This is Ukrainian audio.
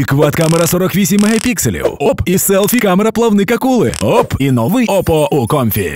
І квад-камера 48 мегапікселів. Оп, і селфі-камера плавник акули. Оп, і новий OPPO у комфі.